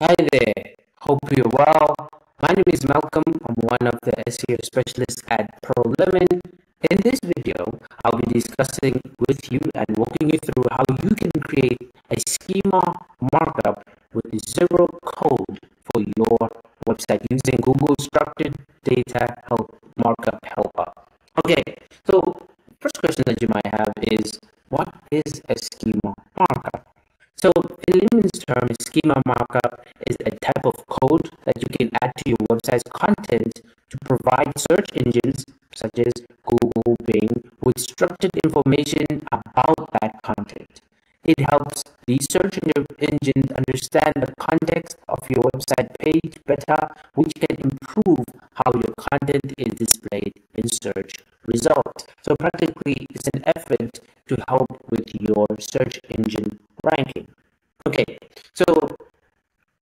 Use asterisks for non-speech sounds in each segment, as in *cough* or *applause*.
Hi there, hope you're well. My name is Malcolm. I'm one of the SEO specialists at Pearl Lemon. In this video, I'll be discussing with you and walking you through how you can create a schema markup with zero code for your website using Google Structured Data Help Markup Helper. Okay, so first question that you might have is what is a schema markup? So in layman's terms, schema markup is a type of code that you can add to your website's content to provide search engines such as Google, Bing with structured information about that content. It helps the search engine understand the context of your website page better, which can improve how your content is displayed in search results. So practically, it's an effort to help with your search engine ranking. So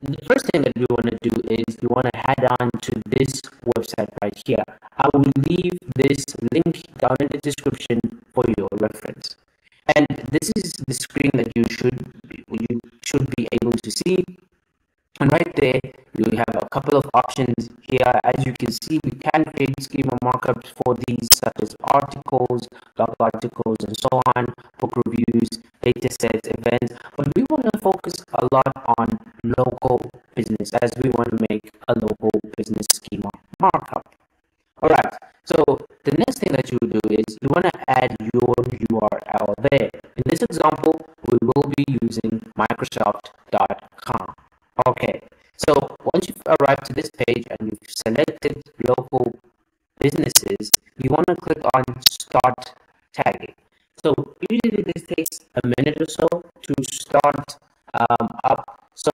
the first thing that we want to do is you want to head on to this website right here. I will leave this link down in the description for your reference. And this is the screen that you should you should be able to see and right there, you have a couple of options here. As you can see, we can create schema markups for these such as articles, blog articles, and so on, book reviews, data sets, events. But we want to focus a lot on local business as we want to make a local business schema markup. All right. So the next thing that you do is you want to add your URL there. In this example, we will be using Microsoft.com. Okay, so once you've arrived to this page and you've selected local businesses, you want to click on start tagging. So usually this takes a minute or so to start um, up. So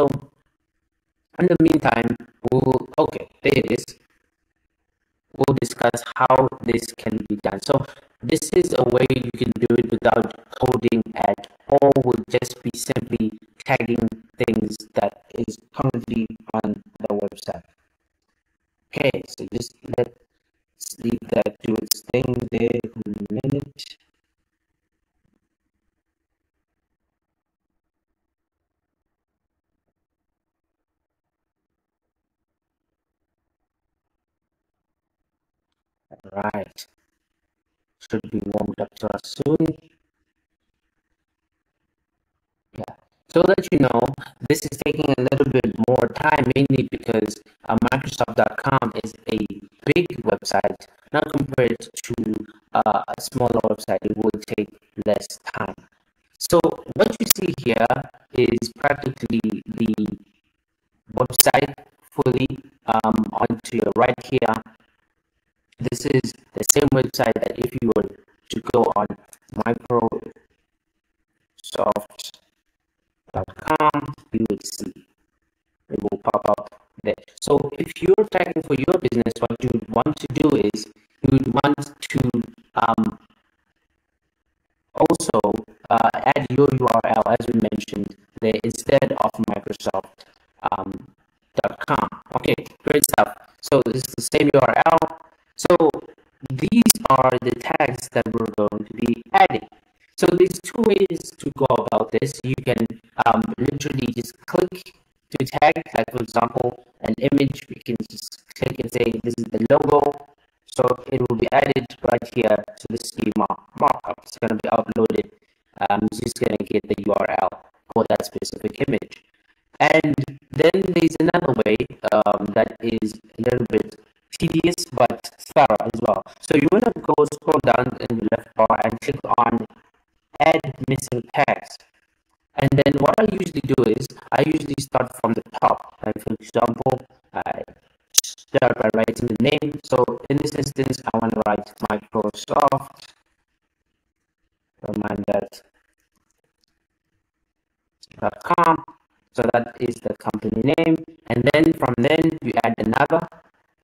in the meantime, we'll, okay, there it is. We'll discuss how this can be done. So this is a way you can do it without coding at all, will just be simply tagging things that is currently on website. Okay, so just let's leave that do its thing there for a minute. Right, should be warmed up to us soon. So that you know, this is taking a little bit more time, mainly because uh, Microsoft.com is a big website. Not compared to uh, a smaller website, it will take less time. So what you see here is practically the website fully um, onto your right here. This is the same website that if you were to go on Microsoft will see it will pop up there. So if you're tagging for your business, what you would want to do is you would want to um, also uh, add your URL as we mentioned there instead of Microsoft um, .com. Okay, great stuff. So this is the same URL. So these are the tags that we're going to be adding. So there's two ways to go about this. You can just click to tag, like for example, an image. We can just click and say this is the logo. So it will be added right here to the schema markup. It's going to be uploaded. Um, it's just going to get the URL for that specific image. And then there's another way um, that is a little bit tedious but thorough as well. So you want to go scroll down in the left bar and click on add missing tags. And then what I usually do is I usually start from the top. Like for example, I start by writing the name. So in this instance, I want to write Microsoft. Remind that .com. So that is the company name. And then from then you add another.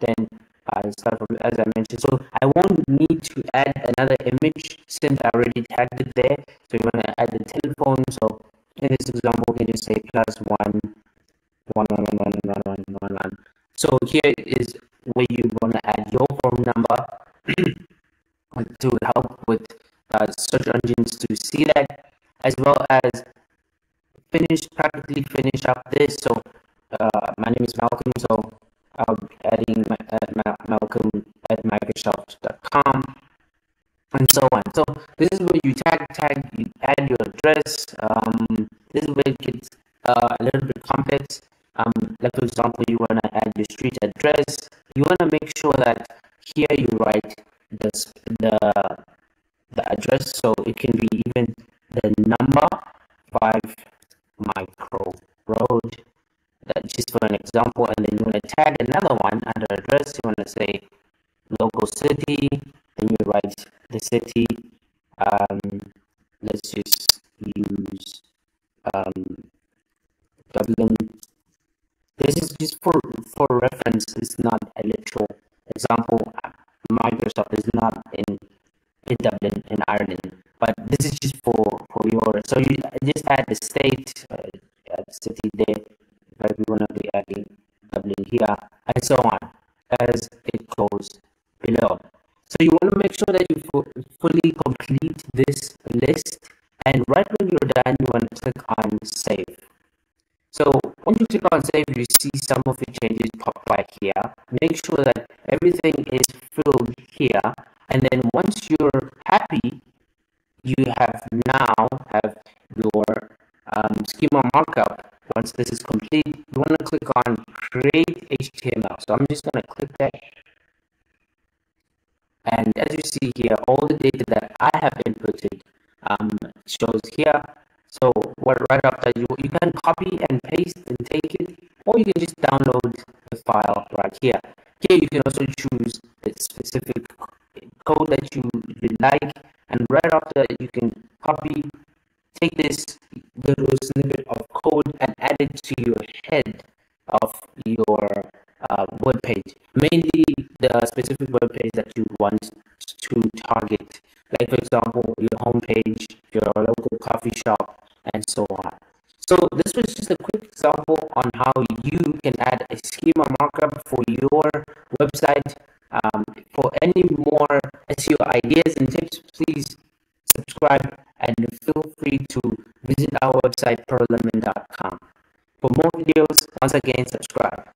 Then I start from as I mentioned. So I won't need to add another image since I already tagged it there. So you want to add the telephone. So in this example, can just say plus one, one, one, one, one, one, one, one, one. So here is where you want to add your phone number *clears throat* to help with uh, search engines to see that, as well as finish practically finish up this. So uh, my name is Malcolm, so I'll be adding my, uh, Malcolm at Microsoft.com and so on. So this is where you tag tag, you add your address. Um, this is where it gets uh, a little bit complex. Um, like for example, you want to add your street address. You want to make sure that here you write the the the address, so it can be even the number five micro road. That's just for an example, and then you want to tag another one under address. You want to say local city, city. Um, let's just use um, Dublin. This is just for for reference. It's not a literal example. Microsoft is not in in Dublin in Ireland, but this is just for for your. So you just add the state, uh, city there. But we want to be adding Dublin here, and so on as it goes below. So you want to make sure that you fully complete this list and right when you're done you want to click on save. So once you click on save you see some of the changes pop right here. Make sure that everything is filled here and then once you're happy you have now have your um, schema markup once this is complete you want to click on create HTML so I'm just going to click that and as you see here the data that I have inputted um, shows here. So what right after you you can copy and paste and take it or you can just download the file right here. Here you can also choose the specific code that you, you like and right after you can copy take this little snippet of code and add it to your head of your uh, web page, mainly the specific web page that you want to target. Like for example, your homepage, your local coffee shop, and so on. So this was just a quick example on how you can add a schema markup for your website. Um, for any more SEO ideas and tips, please subscribe and feel free to visit our website pearllemon.com. For more videos, once again, subscribe.